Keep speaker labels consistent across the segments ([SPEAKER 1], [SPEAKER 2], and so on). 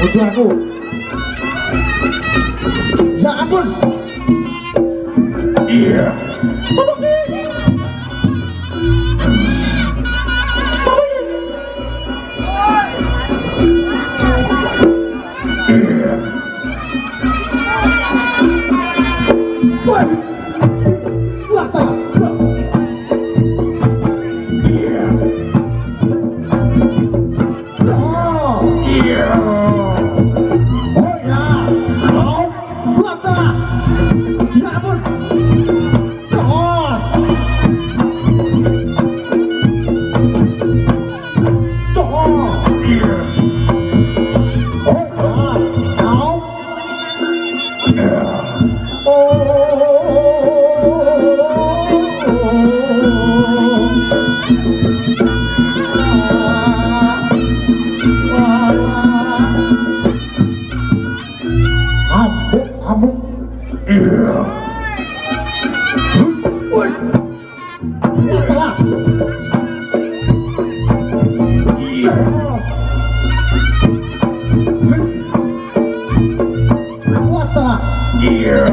[SPEAKER 1] Udah aku. Ya ampun.
[SPEAKER 2] Iya. Iya. year.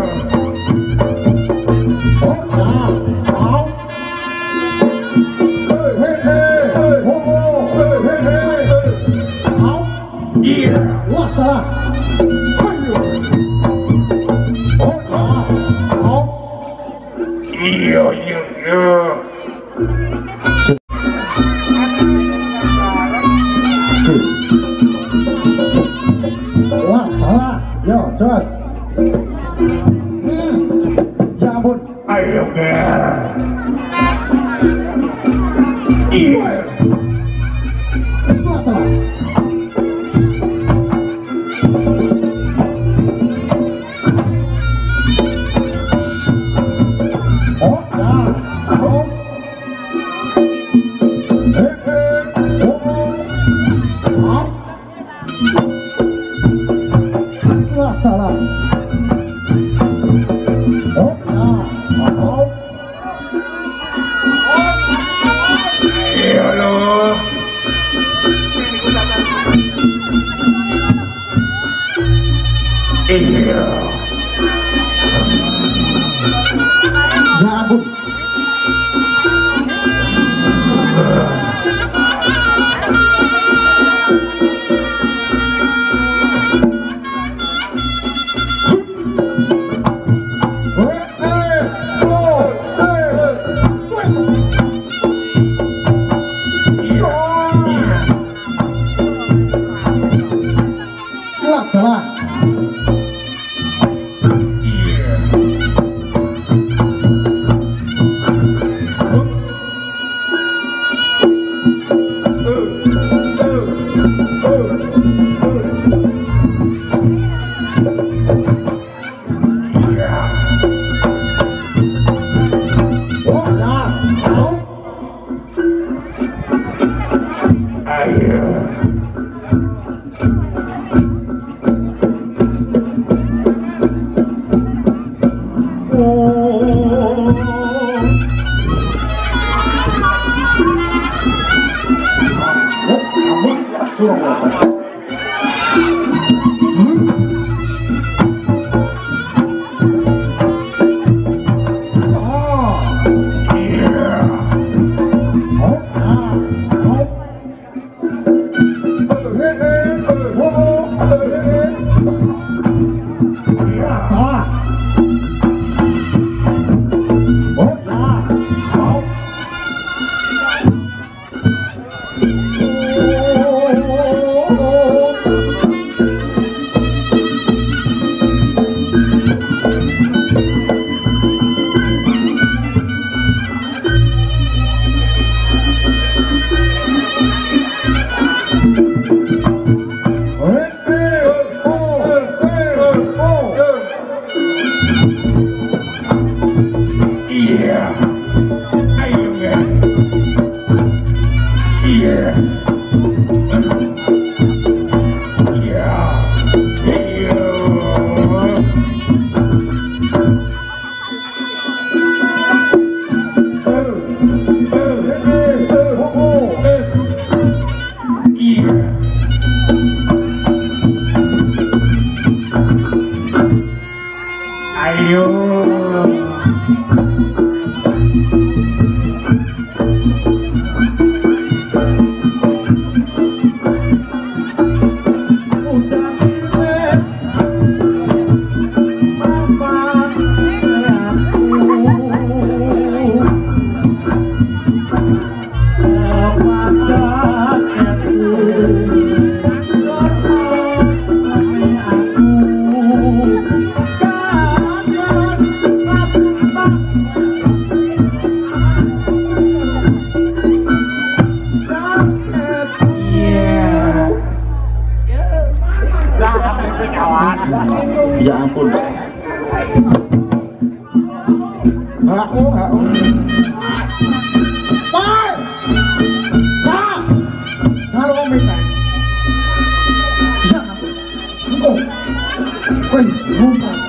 [SPEAKER 1] Coisa louca.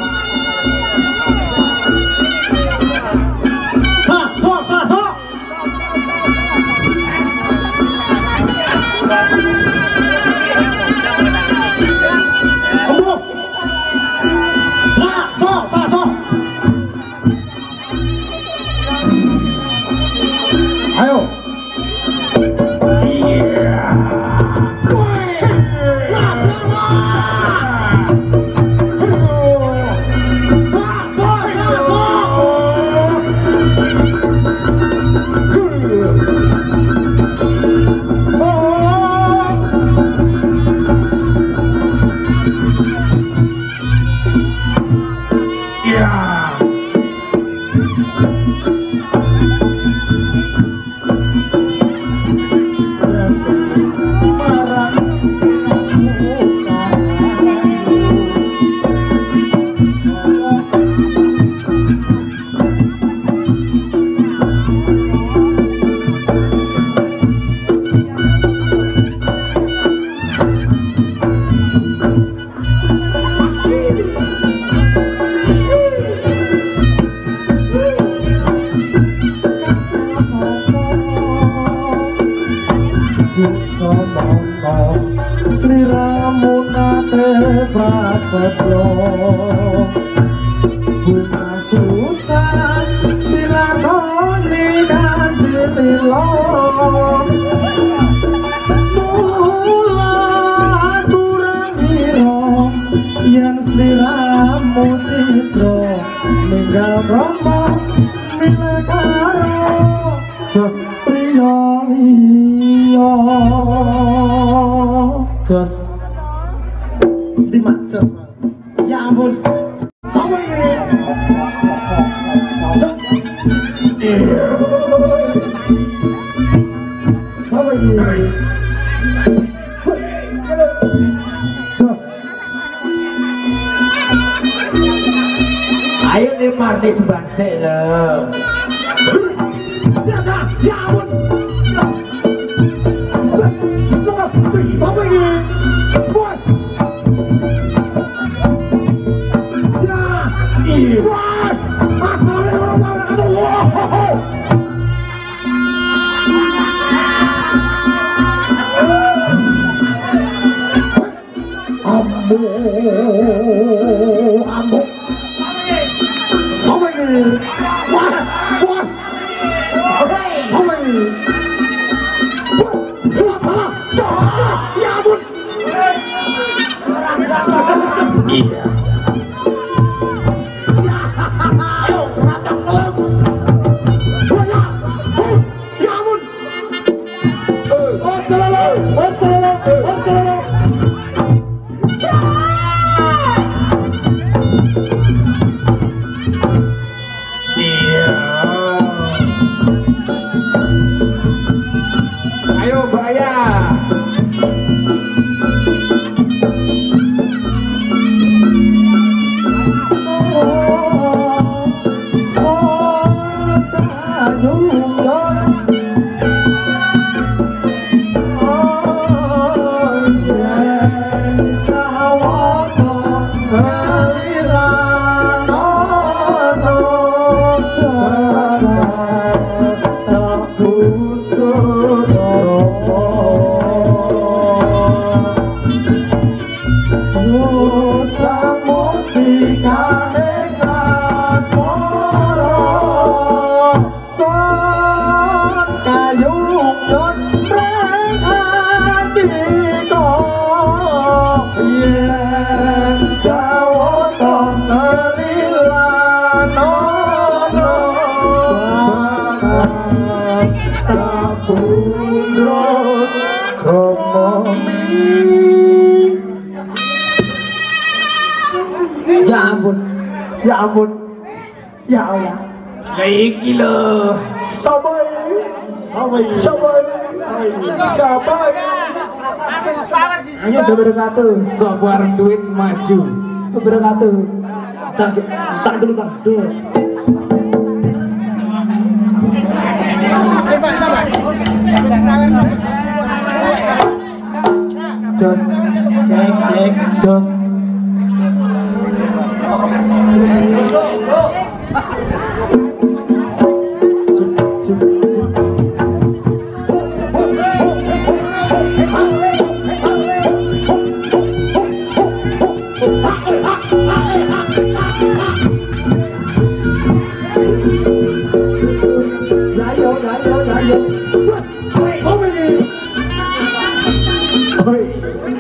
[SPEAKER 2] sliramu nate prasetlo
[SPEAKER 3] Ayo nih Martis bangsa
[SPEAKER 2] lah. 안무 안무 Yeah.
[SPEAKER 1] Baik gila.
[SPEAKER 2] Sabar. Sabar. Ayo.
[SPEAKER 3] Sabar duit maju.
[SPEAKER 2] Tak tak dulu tak.
[SPEAKER 4] check. はい。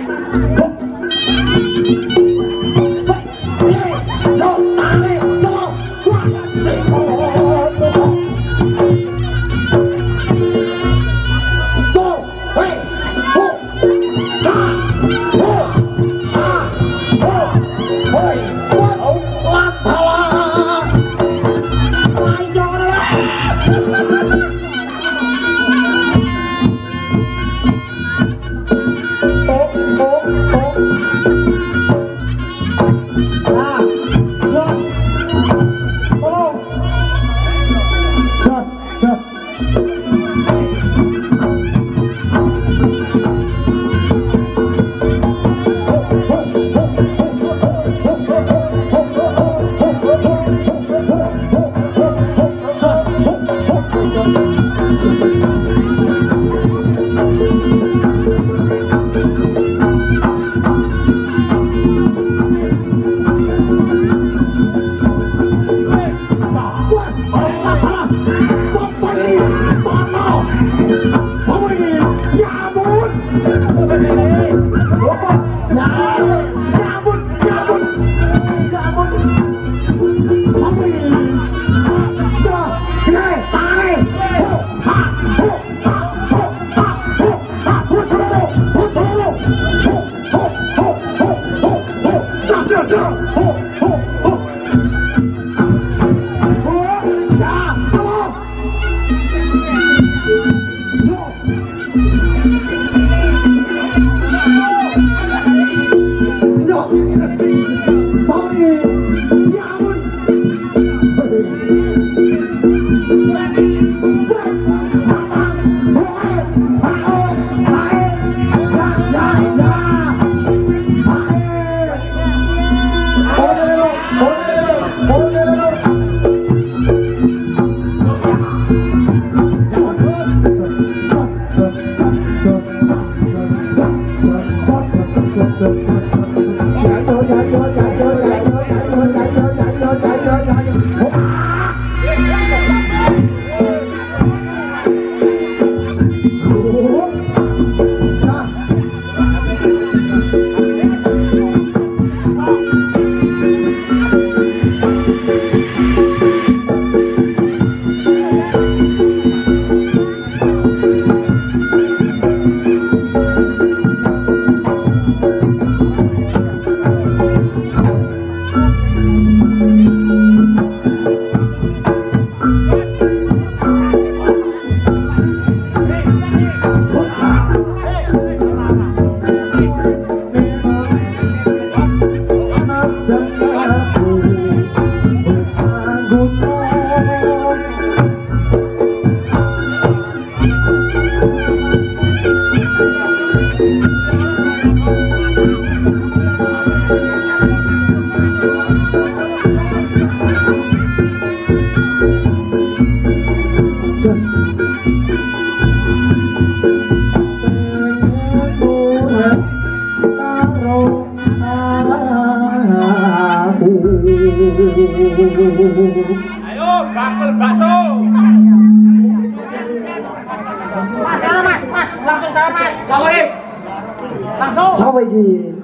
[SPEAKER 2] Sapa iki?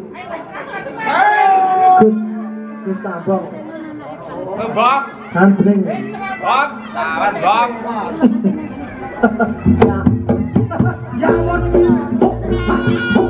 [SPEAKER 2] Gus Gus Sabong.
[SPEAKER 4] Bang,
[SPEAKER 2] Jambring.
[SPEAKER 4] bang, sawan bang.
[SPEAKER 2] Ya. Ya ampun.